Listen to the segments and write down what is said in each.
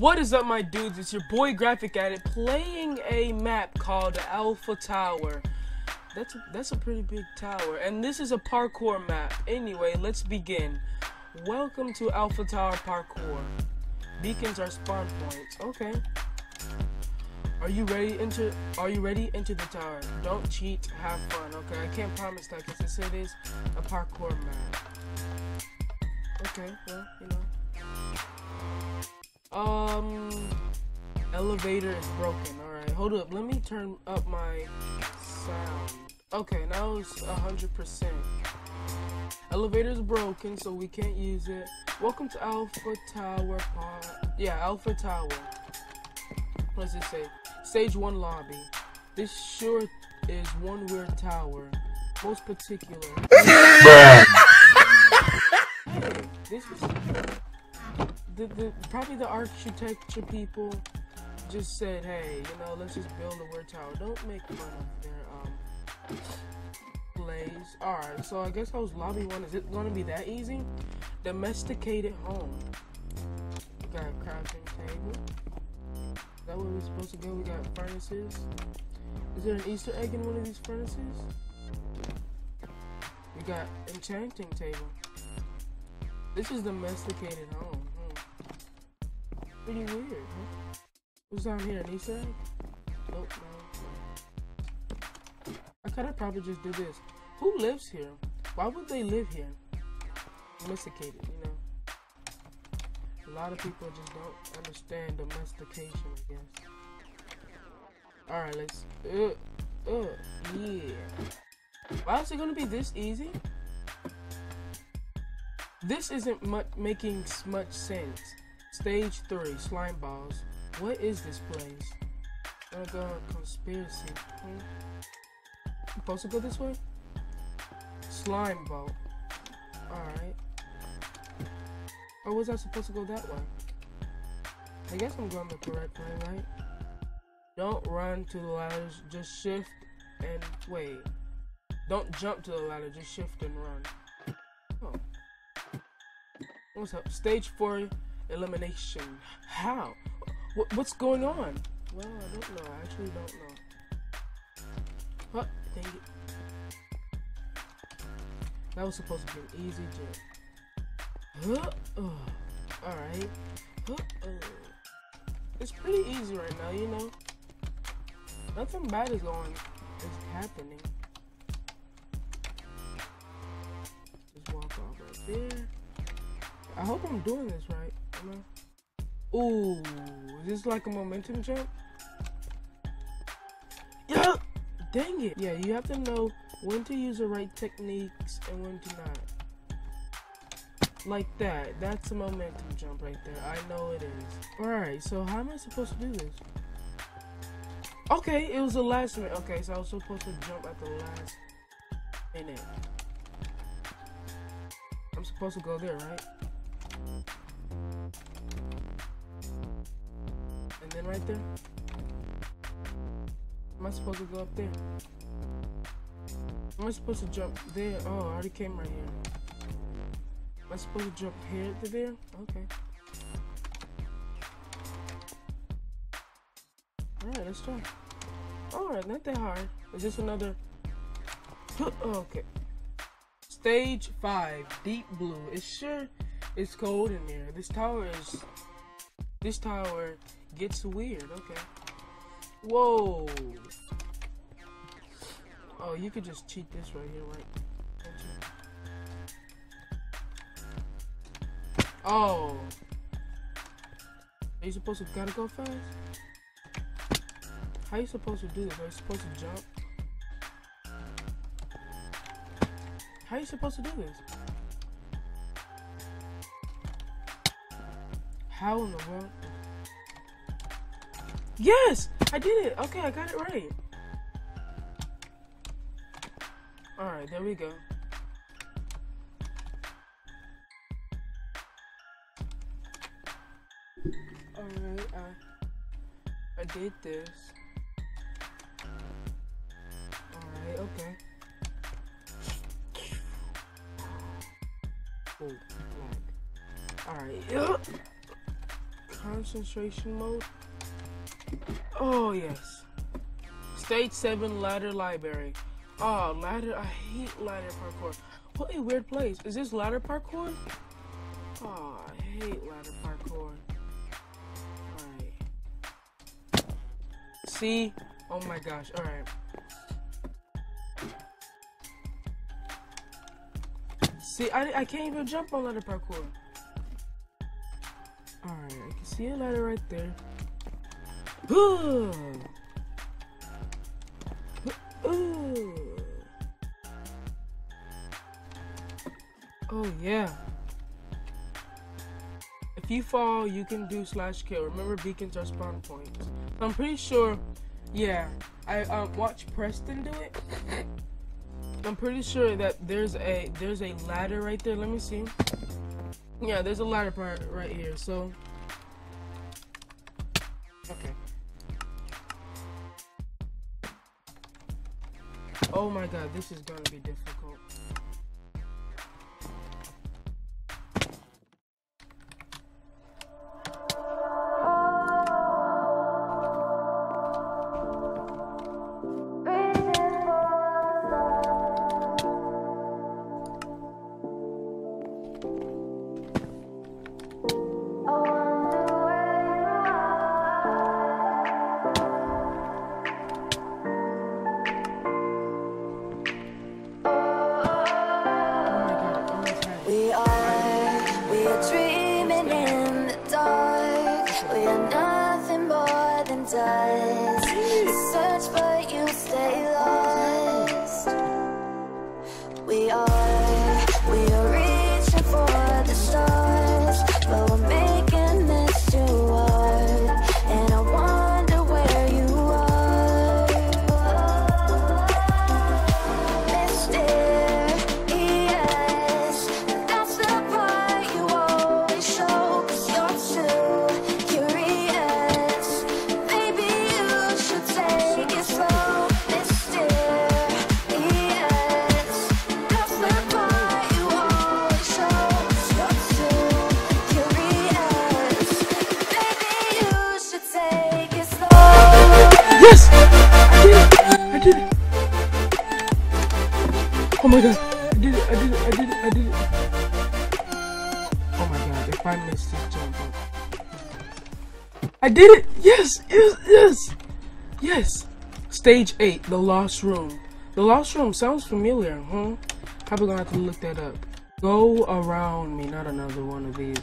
What is up, my dudes? It's your boy Graphic Addict playing a map called Alpha Tower. That's a, that's a pretty big tower, and this is a parkour map. Anyway, let's begin. Welcome to Alpha Tower Parkour. Beacons are spawn points. Okay. Are you ready? Enter. Are you ready? Enter the tower. Don't cheat. Have fun. Okay. I can't promise that because it it's a parkour map. Okay. Well, you know. Um, elevator is broken. All right, hold up. Let me turn up my sound. Okay, now it's a hundred percent. Elevator is broken, so we can't use it. Welcome to Alpha Tower. Pod. Yeah, Alpha Tower. What does it say? Stage one lobby. This sure is one weird tower. Most particular. hey, this is the, the probably the architecture people just said, hey, you know, let's just build a weird tower. Don't make fun of their um plays. Alright, so I guess I was lobby one. Is it gonna be that easy? Domesticated home. We got a crafting table. That where we're supposed to go? We got furnaces. Is there an Easter egg in one of these furnaces? We got enchanting table. This is domesticated home. Pretty weird, huh? Down here? Easter egg? Nope, no. I could have probably just do this. Who lives here? Why would they live here? Domesticated, you know. A lot of people just don't understand domestication, I guess. Alright, let's. Uh, uh, yeah. Why is it gonna be this easy? This isn't much making much sense. Stage 3, slime balls. What is this place? I'm gonna go on conspiracy. Hmm? Supposed to go this way? Slime ball. Alright. Or was I supposed to go that way? I guess I'm going the correct way, right? Don't run to the ladders, just shift and wait. Don't jump to the ladder, just shift and run. Oh. What's up? Stage 4 elimination. How? What, what's going on? Well, I don't know. I actually don't know. Oh, dang it. That was supposed to be an easy jump. Huh? Oh. Alright. Huh? Oh. It's pretty easy right now, you know. Nothing bad is going is happening. Just walk off right there. I hope I'm doing this right. I? Ooh, is this like a momentum jump? Yeah! Dang it! Yeah, you have to know when to use the right techniques and when to not. Like that. That's a momentum jump right there. I know it is. Alright, so how am I supposed to do this? Okay, it was the last minute. Okay, so I was supposed to jump at the last minute. I'm supposed to go there, right? Then right there? Am I supposed to go up there? Am I supposed to jump there? Oh, I already came right here. Am I supposed to jump here to there? Okay. Alright, let's try. Alright, not that hard. Is this another... Oh, okay. Stage 5, Deep Blue. It's sure it's cold in there. This tower is... This tower gets weird. Okay. Whoa. Oh, you could just cheat this right here, right? Oh. Are you supposed to gotta go fast? How are you supposed to do this? Are you supposed to jump? How are you supposed to do this? How in the world? Yes! I did it! Okay, I got it right. Alright, there we go. Alright, I, I did this. Alright, okay. Oh, Alright, concentration mode. Oh yes. Stage seven ladder library. Oh ladder. I hate ladder parkour. What a weird place. Is this ladder parkour? Oh, I hate ladder parkour. Alright. See? Oh my gosh. Alright. See, I, I can't even jump on ladder parkour. Alright, I can see a ladder right there. Oh yeah. If you fall, you can do slash kill. Remember, beacons are spawn points. I'm pretty sure. Yeah, I um, watched Preston do it. I'm pretty sure that there's a there's a ladder right there. Let me see. Yeah, there's a ladder part right here. So, Oh my god, this is gonna be difficult. My god! I did it! I did it! I did it! I did it! Oh my god! If I missed this jump, I did it! Yes! Yes! Yes! Yes! Stage eight, the lost room. The lost room sounds familiar, huh? Probably gonna have to look that up. Go around me, not another one of these.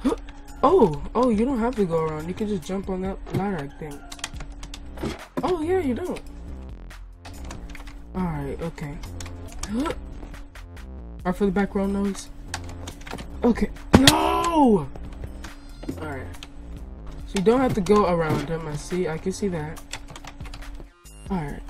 Huh. Oh, oh, you don't have to go around. You can just jump on that ladder, I think. Oh yeah, you don't. Alright, okay. Alright for the background noise. Okay. No! Alright. So you don't have to go around them. I see I can see that. Alright.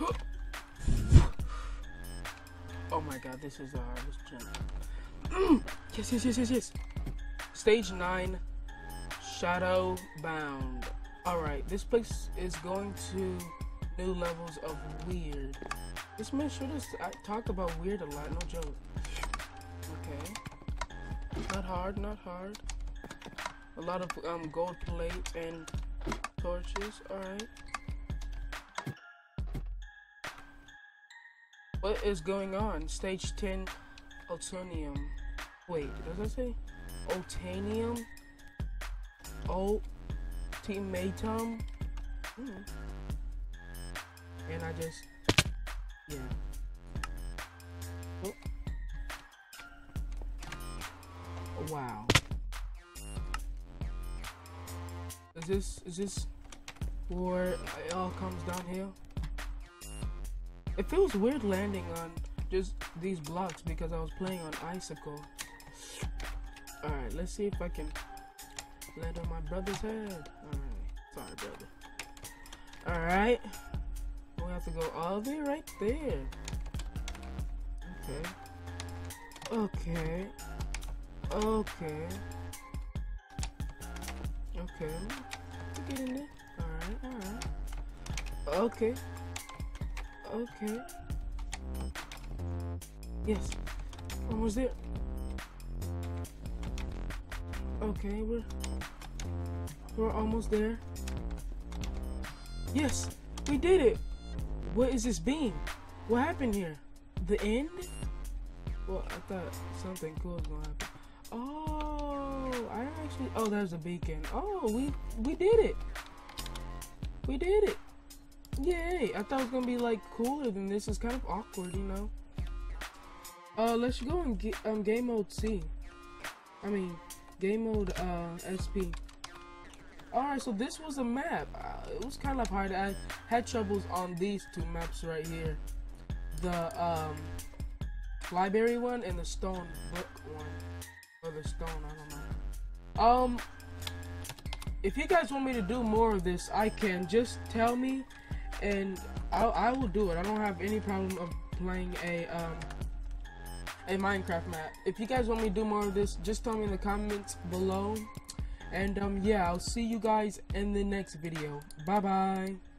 Oh my god, this is the hardest yes, yes, yes, yes, yes. Stage 9, Shadow Bound. Alright, this place is going to new levels of weird. This man sure to I talk about weird a lot, no joke. Okay. Not hard, not hard. A lot of um, gold plate and torches, alright. What is going on? Stage 10, Ultonium. Wait, does that say? Ultanium? Ultimatum? Hmm. And I just, yeah. Oh. Wow. Is this, is this where it all comes downhill? It feels weird landing on just these blocks because I was playing on Icicle. Alright, let's see if I can Land on my brother's head. Alright. Sorry, brother. Alright. We have to go all the way right there. Okay. Okay. Okay. Okay. Get in there. Alright, alright. Okay. Okay. Yes. Almost there. Okay, we're we're almost there. Yes, we did it. What is this beam? What happened here? The end? Well, I thought something cool was gonna happen. Oh, I actually. Oh, there's a beacon. Oh, we we did it. We did it. Yay! I thought it was gonna be like cooler than this. It's kind of awkward, you know. Uh, let's go in um, game mode C. I mean, game mode uh, SP. Alright, so this was a map. Uh, it was kind of hard. I had troubles on these two maps right here. The um, library one and the stone book one. Or the stone, I don't know. Um, if you guys want me to do more of this, I can. Just tell me and I, I will do it. I don't have any problem of playing a um, a Minecraft map. If you guys want me to do more of this, just tell me in the comments below. And um, yeah, I'll see you guys in the next video. Bye bye.